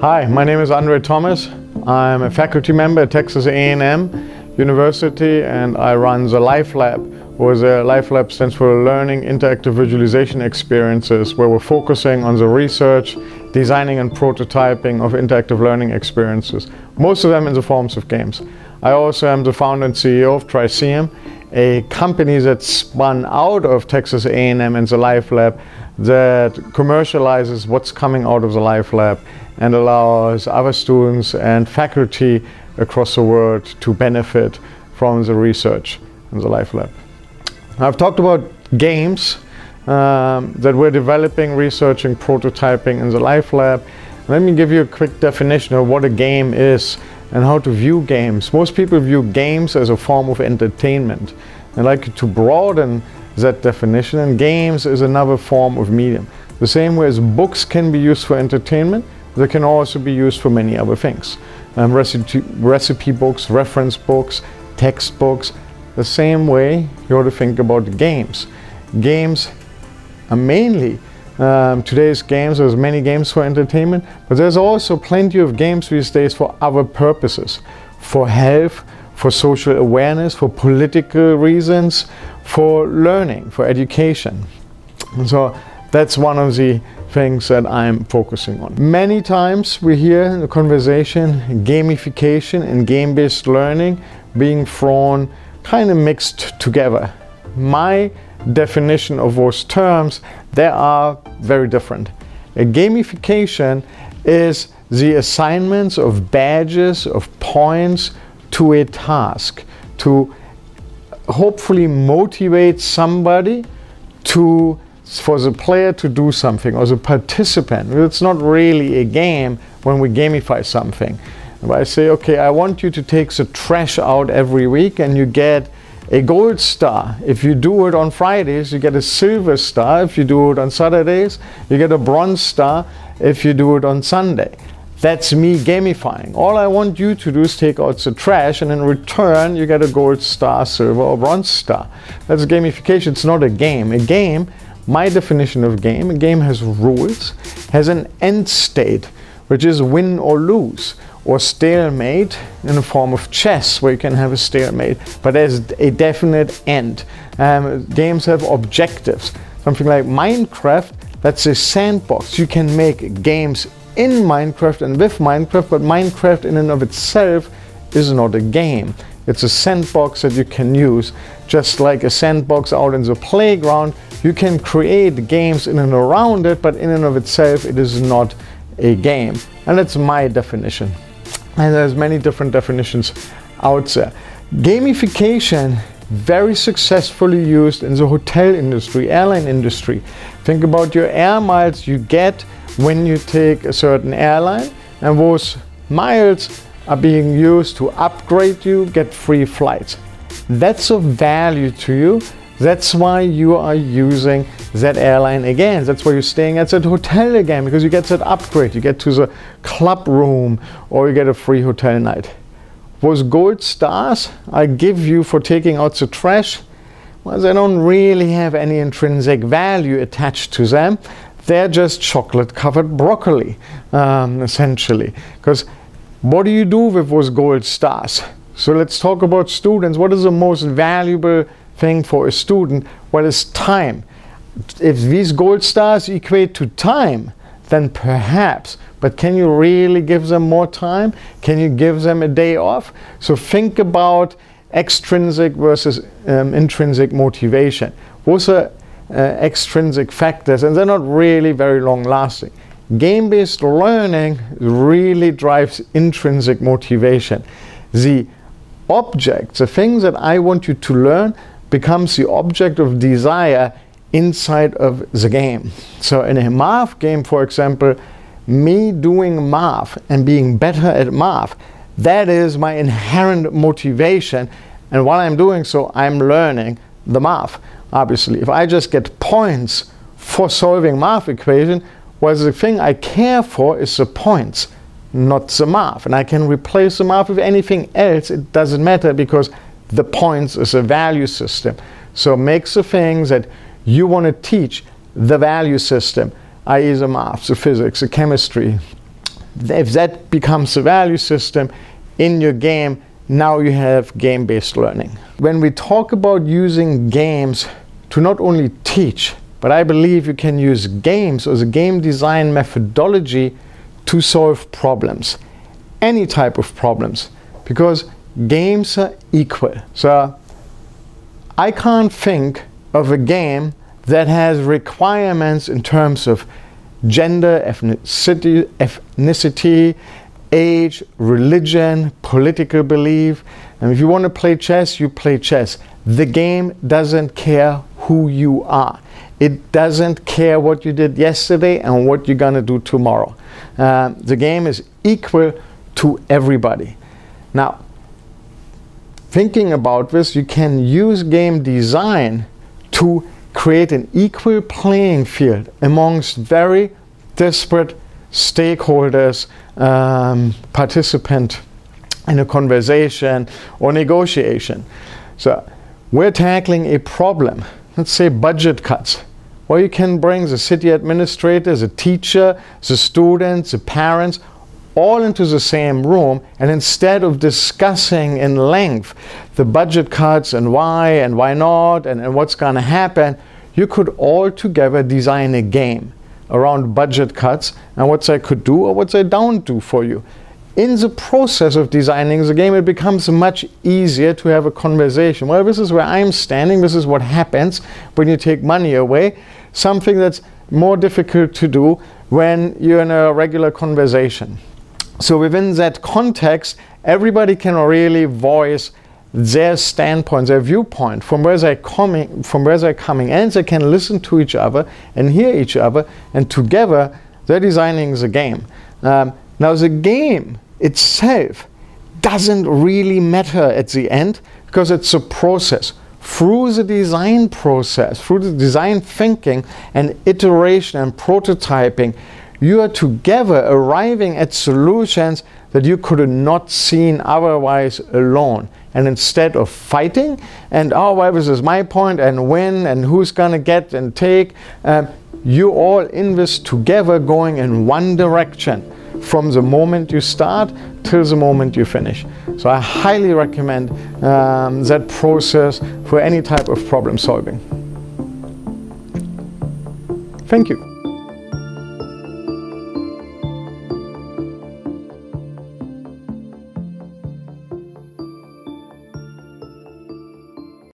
Hi, my name is André Thomas. I'm a faculty member at Texas A&M University and I run the LIVE Lab, or the LIVE Lab stands for Learning Interactive Visualization Experiences, where we're focusing on the research, designing and prototyping of interactive learning experiences, most of them in the forms of games. I also am the founder and CEO of Triseum, a company that spun out of Texas A&M and the LIVE Lab that commercializes what's coming out of the LIVE Lab and allows other students and faculty across the world to benefit from the research in the LIVE Lab. I've talked about games um, that we're developing, researching, prototyping in the LIVE Lab. Let me give you a quick definition of what a game is and how to view games. Most people view games as a form of entertainment. I'd like to broaden that definition and games is another form of medium. The same way as books can be used for entertainment, they can also be used for many other things. Um, recipe, recipe books, reference books, textbooks. The same way you ought to think about games. Games are mainly um, today's games, there's many games for entertainment, but there's also plenty of games these days for other purposes, for health, for social awareness, for political reasons, for learning, for education. And so that's one of the things that I'm focusing on. Many times we hear in the conversation gamification and game-based learning being thrown kind of mixed together. My definition of those terms, they are very different. A gamification is the assignments of badges, of points to a task, to hopefully motivate somebody to for the player to do something or the participant. It's not really a game when we gamify something. If I say, okay, I want you to take the trash out every week and you get a gold star. If you do it on Fridays, you get a silver star. If you do it on Saturdays, you get a bronze star. If you do it on Sunday. That's me gamifying. All I want you to do is take out the trash and in return you get a gold star, silver or bronze star. That's gamification. It's not a game. A game my definition of game, a game has rules, has an end state, which is win or lose, or stalemate in the form of chess, where you can have a stalemate, but there's a definite end. Um, games have objectives. Something like Minecraft, that's a sandbox. You can make games in Minecraft and with Minecraft, but Minecraft in and of itself is not a game. It's a sandbox that you can use, just like a sandbox out in the playground you can create games in and around it, but in and of itself, it is not a game. And that's my definition. And there's many different definitions out there. Gamification, very successfully used in the hotel industry, airline industry. Think about your air miles you get when you take a certain airline, and those miles are being used to upgrade you, get free flights. That's of value to you that's why you are using that airline again. That's why you're staying at that hotel again because you get that upgrade. You get to the club room or you get a free hotel night. Those gold stars I give you for taking out the trash, well, they don't really have any intrinsic value attached to them. They're just chocolate covered broccoli, um, essentially. Because what do you do with those gold stars? So let's talk about students. What is the most valuable thing for a student, what is time? If these gold stars equate to time, then perhaps. But can you really give them more time? Can you give them a day off? So think about extrinsic versus um, intrinsic motivation. Those are Uh, extrinsic factors and they're not really very long lasting. Game-based learning really drives intrinsic motivation. The object, the thing that I want you to learn, becomes the object of desire inside of the game. So in a math game, for example, me doing math and being better at math, that is my inherent motivation. And while I'm doing so, I'm learning the math, obviously. If I just get points for solving math equation, well, the thing I care for is the points, not the math. And I can replace the math with anything else. It doesn't matter because the points is a value system. So make the things that you want to teach the value system, i.e. the math, the physics, the chemistry, if that becomes a value system in your game, now you have game-based learning. When we talk about using games to not only teach, but I believe you can use games as a game design methodology to solve problems, any type of problems, because games are equal. So I can't think of a game that has requirements in terms of gender, ethnicity, ethnicity, age, religion, political belief. And if you want to play chess, you play chess. The game doesn't care who you are. It doesn't care what you did yesterday and what you're going to do tomorrow. Uh, the game is equal to everybody. Now, thinking about this, you can use game design to create an equal playing field amongst very disparate stakeholders, um, participant in a conversation or negotiation. So we're tackling a problem, let's say budget cuts. Well, you can bring the city administrators, the teacher, the students, the parents, all into the same room and instead of discussing in length the budget cuts and why and why not and, and what's going to happen, you could all together design a game around budget cuts and what I could do or what I don't do for you. In the process of designing the game, it becomes much easier to have a conversation. Well, this is where I'm standing, this is what happens when you take money away. Something that's more difficult to do when you're in a regular conversation. So within that context, everybody can really voice their standpoint, their viewpoint, from where they're coming, from where they're coming, and they can listen to each other and hear each other, and together they're designing the game. Um, now the game itself doesn't really matter at the end because it's a process. Through the design process, through the design thinking and iteration and prototyping, you are together arriving at solutions that you could have not seen otherwise alone. And instead of fighting and, oh, well, this is my point and when and who's going to get and take, um, you all in this together going in one direction from the moment you start till the moment you finish. So I highly recommend um, that process for any type of problem solving. Thank you.